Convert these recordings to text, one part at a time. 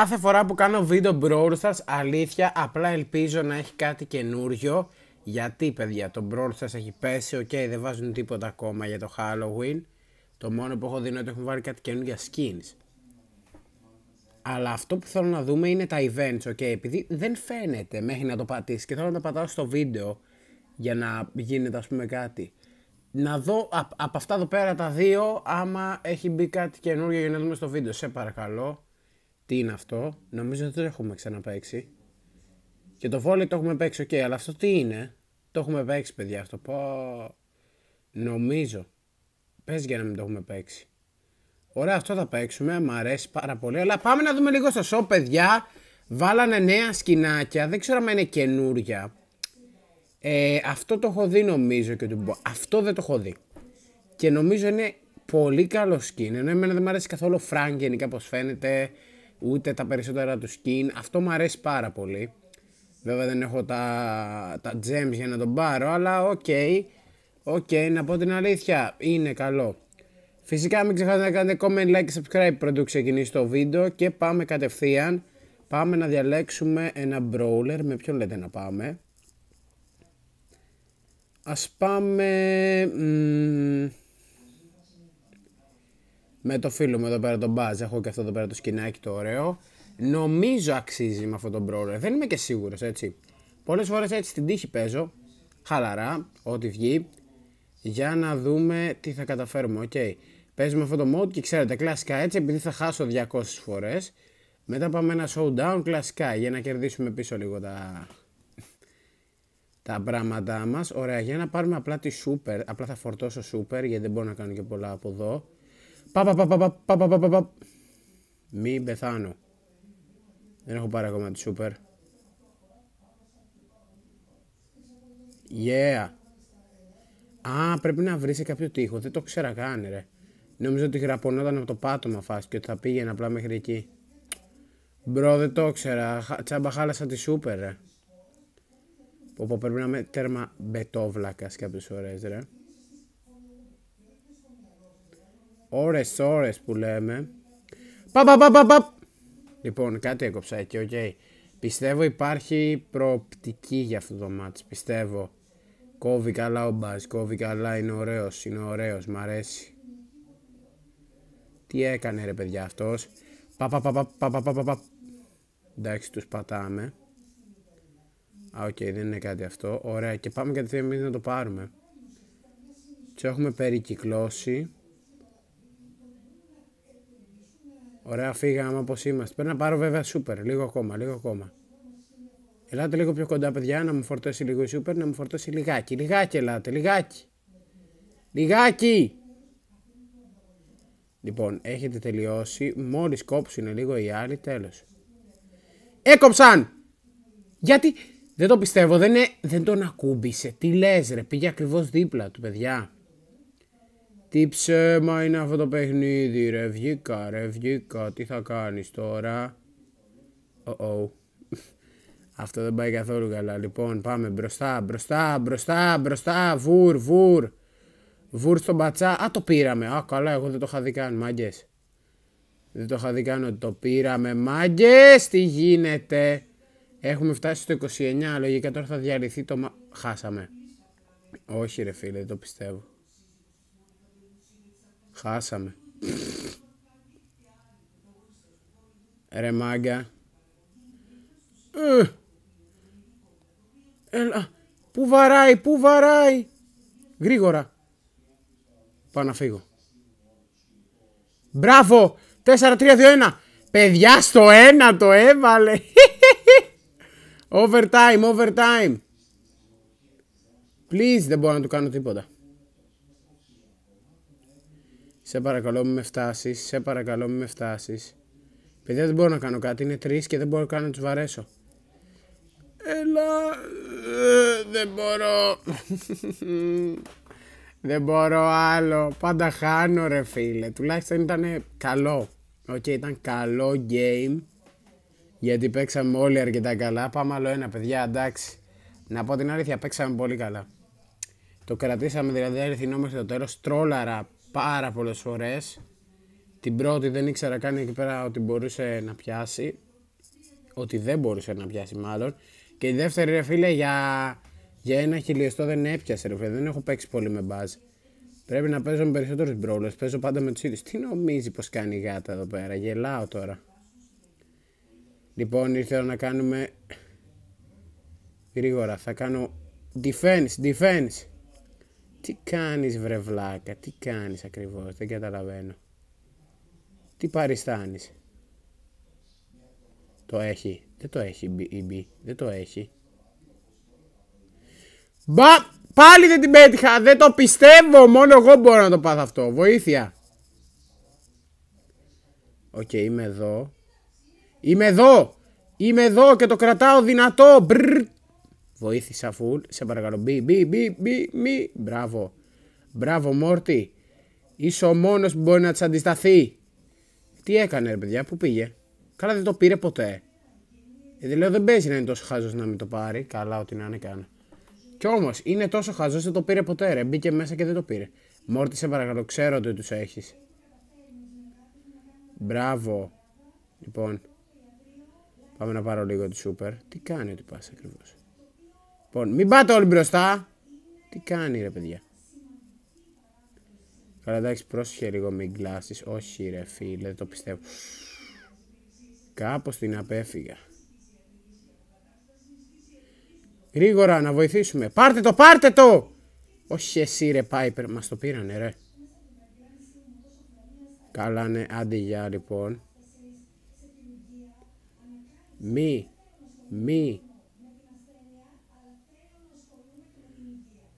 Κάθε φορά που κάνω βίντεο Brawl Stars, αλήθεια, απλά ελπίζω να έχει κάτι καινούριο. Γιατί, παιδιά, το Brawl Stars έχει πέσει, οκ, δεν βάζουν τίποτα ακόμα για το Halloween. Το μόνο που έχω δει είναι ότι έχουν βάλει κάτι καινούργια skins. Αλλά αυτό που θέλω να δούμε είναι τα events, ok, επειδή δεν φαίνεται μέχρι να το πατήσεις και θέλω να το πατάω στο βίντεο για να γίνεται ας πούμε κάτι. Να δω από αυτά εδώ πέρα τα δύο άμα έχει μπει κάτι καινούργιο για να δούμε στο βίντεο, σε παρακαλώ. Τι είναι αυτό, νομίζω ότι δεν το έχουμε ξαναπαίξει. Και το volley το έχουμε παίξει, οκ, αλλά αυτό τι είναι; Το έχουμε παίξει, παιδιά, αυτό. Πω... Νομίζω. Πες για να μην το έχουμε παίξει. Ωραία, αυτό θα παίξουμε. Μ' αρέσει πάρα πολύ. Αλλά πάμε να δούμε λίγο στο shop, παιδιά. Βάλανε νέα σκινάκια. Δεν ξέρω αν είναι καινούρια. Ε, αυτό το έχω δει νομίζω και του Αυτό δεν το έχω δει. Και νομίζω είναι πολύ καλό skin. Ενώ εμένα δεν μου αρέσει καθόλου Frank γενικά πως φαίνεται ούτε τα περισσότερα του skin. Αυτό μου αρέσει πάρα πολύ. Βέβαια δεν έχω τα, τα gems για να τον πάρω, αλλά ok. Okay, ok, okay, να πω την αλήθεια, είναι καλό. Φυσικά μην ξεχάσετε να κάνετε comment, like και subscribe προτού ξεκινήσει το βίντεο και πάμε κατευθείαν. Πάμε να διαλέξουμε ένα brawler, με ποιον λέτε να πάμε; Ας πάμε... με το φίλο μου εδώ πέρα τον Buzz. Έχω και αυτό εδώ πέρα το σκινάκι το ωραίο. Νομίζω αξίζει με αυτό τον brawler. Δεν είμαι και σίγουρος έτσι. Πολλές φορές έτσι στην τύχη παίζω. Χαλαρά, ό,τι βγει. Για να δούμε τι θα καταφέρουμε. Ok. Okay. Παίζουμε αυτό το mode και ξέρετε κλασικά έτσι επειδή θα χάσω 200 φορές. Μετά πάμε ένα showdown κλασικά για να κερδίσουμε πίσω λίγο τα, τα πράγματά μας. Ωραία, για να πάρουμε απλά τη super. Απλά θα φορτώσω super γιατί δεν μπορώ να κάνω και πολλά από εδώ. Πα, πα, πα, πα, πα, πα, πα, Μην πεθάνω. Δεν έχω πάρει ακόμα τη super. Yeah. Α, πρέπει να βρεις σε κάποιο τοίχο. Δεν το ξέρα καν, ρε. Νόμιζα ότι γραπωνόταν από το πάτωμα φάση και ότι θα πήγαινε απλά μέχρι εκεί. Bro, δεν το ήξερα. Τσάμπα χάλασα τη σούπερ, ρε. Πω, πρέπει να είμαι τέρμα μπετόβλακας κάποιες ώρες, ρε. Ώρες, ώρες που λέμε. Πα, πα, πα, πα, πα. Λοιπόν, κάτι έκοψα εκεί, ok. Okay. Πιστεύω υπάρχει προοπτική για αυτό το ματς, πιστεύω. Κόβει καλά ο Buzz, κόβει καλά, είναι ωραίος, είναι ωραίος, μ' αρέσει. Τι έκανε ρε παιδιά αυτός; Πα, πα, πα, πα, πα, πα, πα, πα. Εντάξει, τους πατάμε. Α, οκ, δεν είναι κάτι αυτό. Ωραία, και πάμε κατευθείαν εμείς να το πάρουμε. Τους έχουμε περικυκλώσει. Ωραία, φύγαμε όπως είμαστε. Πρέπει να πάρω βέβαια σούπερ. Λίγο ακόμα, λίγο ακόμα. Ελάτε λίγο πιο κοντά, παιδιά, να μου φορτώσει λίγο η σούπερ, να μου φορτώσει λιγάκι. Λιγάκι ελάτε, λιγάκι. Λιγάκι! Λοιπόν, έχετε τελειώσει. Μόλις κόψουν λίγο οι άλλοι, τέλος. Έκοψαν! Γιατί δεν το πιστεύω, δεν, είναι, δεν τον ακούμπησε. Τι λες ρε, πήγε ακριβώς δίπλα του, παιδιά. Τι ψέμα είναι αυτό το παιχνίδι ρε, βγήκα ρε, βγήκα. Τι θα κάνεις τώρα; Oh -oh. Αυτό δεν πάει καθόλου καλά. Λοιπόν, πάμε μπροστά, μπροστά, μπροστά, μπροστά. Βουρ, βουρ. Βουρ στον πατσά. Α, το πήραμε. Α, καλά, εγώ δεν το είχα δει καν, μάγκες. Δεν το είχα δει καν ότι το πήραμε. Μάγκες, τι γίνεται; Έχουμε φτάσει στο 29. Λογικά τώρα θα διαλυθεί το. Μα... Χάσαμε. Όχι, ρε φίλε, δεν το πιστεύω. Χάσαμε. Ρε μάγκα. Ε. Έλα. Πού βαράει, πού βαράει. Γρήγορα. Πάω να φύγω. Μπράβο! 4-3-2-1. Παιδιά στο ένα το έβαλε. overtime, overtime. Please, δεν μπορώ να του κάνω τίποτα. Σε παρακαλώ μην με φτάσεις, σε παρακαλώ μην με φτάσεις. Παιδιά δεν μπορώ να κάνω κάτι, είναι τρεις και δεν μπορώ καν να τους βαρέσω. Έλα, ε, δεν μπορώ. Δεν μπορώ άλλο. Πάντα χάνω ρε φίλε. Τουλάχιστον ήταν καλό. Ok, okay, ήταν καλό game. Γιατί παίξαμε όλοι αρκετά καλά. Πάμε άλλο ένα, παιδιά, εντάξει. Να πω την αλήθεια, παίξαμε πολύ καλά. Το κρατήσαμε δηλαδή αληθινό μέχρι το τέλος. Τρόλαρα πάρα πολλές φορές. Την πρώτη δεν ήξερα καν εκεί πέρα ότι μπορούσε να πιάσει. ότι δεν μπορούσε να πιάσει μάλλον. Και η δεύτερη ρε φίλε για, για ένα χιλιοστό δεν έπιασε ρε φίλε. Δεν έχω παίξει πολύ με μπάζ. Πρέπει να παίζω με περισσότερους brawlers. Παίζω πάντα με τους ίδιους. Τι νομίζει πως κάνει η γάτα εδώ πέρα; Γελάω τώρα. Λοιπόν, ήρθε να κάνουμε. Γρήγορα, θα κάνω defense, defense. Τι κάνεις βρε βλάκα, τι κάνεις ακριβώς, δεν καταλαβαίνω. Τι παριστάνεις. Το έχει, δεν το έχει η B, δεν το έχει. Μπα, πάλι δεν την πέτυχα, δεν το πιστεύω, μόνο εγώ μπορώ να το πάθω αυτό, βοήθεια. Οκ, είμαι εδώ. Είμαι εδώ, είμαι εδώ και το κρατάω δυνατό, μπρρ, Βοήθησα φουλ. Σε παρακαλώ. Μπι, μπι, μπι, μπι, μπι. Μπράβο. Μπράβο, Μόρτι. Είσαι ο μόνος που μπορεί να της αντισταθεί. Τι έκανε, ρε παιδιά, πού πήγε; Καλά, δεν το πήρε ποτέ. Γιατί λέω δεν παίζει να είναι τόσο χάζος να μην το πάρει. Καλά, ό,τι να είναι κάνω. Κι όμως είναι τόσο χάζος δεν το πήρε ποτέ, ρε. Μπήκε μέσα και δεν το πήρε. Μόρτι, σε παρακαλώ, ξέρω ότι τους έχεις. Μπράβο. Λοιπόν. Πάμε να πάρω λίγο τη σούπερ. Τι κάνει ότι πα ακριβώς; Λοιπόν, μην πάτε όλοι μπροστά. Τι κάνει ρε παιδιά. Καλά εντάξει πρόσχε λίγο με γκλάσεις. Όχι ρε φίλε δεν το πιστεύω. Κάπως την απέφυγα. Γρήγορα να βοηθήσουμε. Πάρτε το, πάρτε το! Όχι εσύ ρε Πάιπερ, μας το πήρανε ρε. Καλά ναι, άντε για λοιπόν. Μη, μη,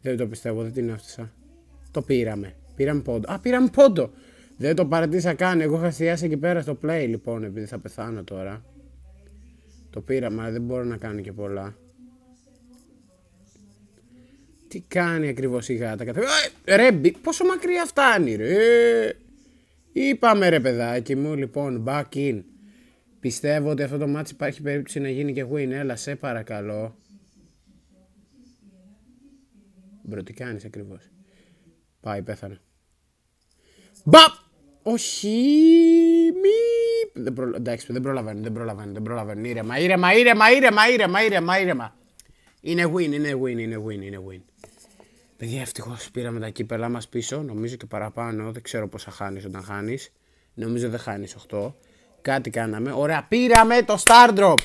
Δεν το πιστεύω, δεν την έφτασα. Το πήραμε. Πήραμε πόντο. Α, πήραμε πόντο! Δεν το παρατήσα καν. Εγώ είχα εστιάσει εκεί πέρα στο play λοιπόν, επειδή θα πεθάνω τώρα. Το πήραμε, αλλά δεν μπορώ να κάνω και πολλά. Τι κάνει ακριβώς η γάτα. Ε, ρε, πόσο μακριά φτάνει, ρε. Είπαμε ρε παιδάκι μου, λοιπόν, back in. Πιστεύω ότι αυτό το μάτι υπάρχει περίπτωση να γίνει και win. Έλα, σε παρακαλώ. Μπρο, τι κάνεις ακριβώς; Πάει, πέθανε. Μπαπ! Όχι, μη... Δεν προ... Εντάξει, δεν προλαβαίνω, δεν προλαβαίνω, δεν προλαβαίνω. Ήρεμα, ήρεμα, ήρεμα, ήρεμα, ήρεμα, ήρεμα, ήρεμα. Είναι win, είναι win, είναι win, είναι win. Παιδιά, ευτυχώς πήραμε τα κύπελά μας πίσω. Νομίζω και παραπάνω. Δεν ξέρω πόσα χάνεις όταν χάνεις. Νομίζω δεν χάνεις 8. Κάτι κάναμε. Ωραία, πήραμε το Star Drop.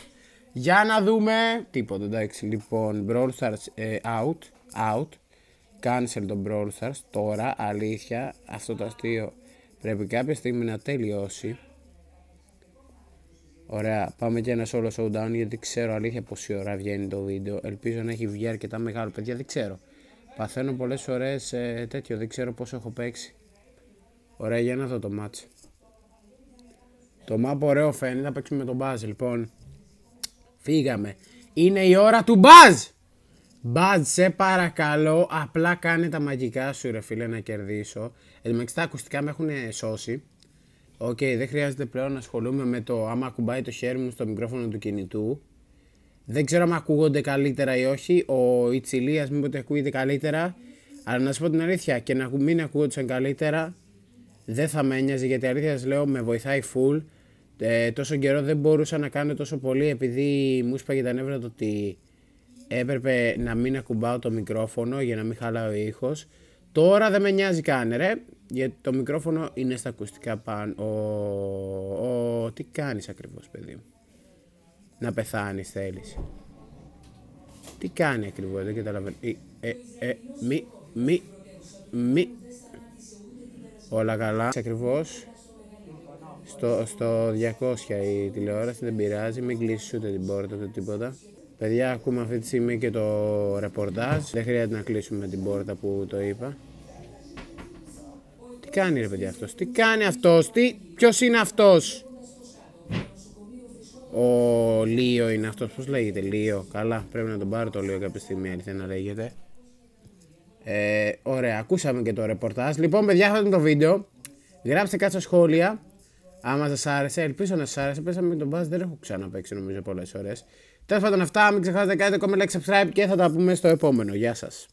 Για να δούμε. Τίποτα, εντάξει. Λοιπόν, Brawl Stars ε, out. Out cancel τον Brawl Stars τώρα, αλήθεια, αυτό το αστείο πρέπει κάποια στιγμή να τελειώσει. Ωραία, πάμε και ένα solo showdown γιατί ξέρω αλήθεια πόση ώρα βγαίνει το βίντεο. Ελπίζω να έχει βγει αρκετά μεγάλο, παιδιά δεν ξέρω. Παθαίνω πολλές ώρες ε, τέτοιο, δεν ξέρω πόσο έχω παίξει. Ωραία, για να δω το match. Το map ωραίο φαίνεται, θα παίξουμε με τον Buzz, λοιπόν. Φύγαμε. Είναι η ώρα του Buzz! Μπατ, σε παρακαλώ, απλά κάνε τα μαγικά σου ρε φίλε να κερδίσω. Εν τα ακουστικά με έχουν σώσει. Ok, okay, δεν χρειάζεται πλέον να ασχολούμαι με το άμα ακουμπάει το χέρι μου στο μικρόφωνο του κινητού. Δεν ξέρω αν ακούγονται καλύτερα ή όχι. Ο Ιτσιλίας μήπως ότι ακούγεται καλύτερα. Αλλά να σου πω την αλήθεια, και να μην ακούγονταν καλύτερα, δεν θα με ένοιαζε γιατί αλήθεια σας λέω με βοηθάει full. Ε, τόσο καιρό δεν μπορούσα να κάνω τόσο πολύ επειδή μου σπάγε τα νεύρα το ότι έπρεπε να μην ακουμπάω το μικρόφωνο για να μην χαλάω ο ήχος. Τώρα δεν με νοιάζει καν ρε, γιατί το μικρόφωνο είναι στα ακουστικά πάνω. Ο, ο, τι κάνεις ακριβώς παιδί μου; Να πεθάνεις θέλεις. Τι κάνει ακριβώς, δεν καταλαβαίνω. Ε, ε, ε, μη, μη, μη. Όλα καλά. Ακριβώς. Στο, στο 200 η τηλεόραση δεν πειράζει, μην κλείσεις ούτε την πόρτα ούτε τίποτα. Παιδιά, ακούμε αυτή τη στιγμή και το ρεπορτάζ. Δεν χρειάζεται να κλείσουμε την πόρτα που το είπα. Τι κάνει ρε παιδιά αυτός, τι κάνει αυτός, τι... ποιος είναι αυτός; Ο Λίο είναι αυτός, πώς λέγεται, Λίο; Καλά, πρέπει να τον πάρω το Λίο κάποια στιγμή, αλήθεια να λέγεται. Ε, ωραία, ακούσαμε και το ρεπορτάζ. Λοιπόν, παιδιά, αυτό ήταν το βίντεο. Γράψτε κάτι στα σχόλια. Άμα σας άρεσε, ελπίζω να σας άρεσε. Πέσαμε με τον Buzz, δεν έχω ξαναπέξει νομίζω πολλές ώρες. Τέλος πάντων, αυτά. Μην ξεχάσετε να κάνετε comment, like, subscribe και θα τα πούμε στο επόμενο. Γεια σας.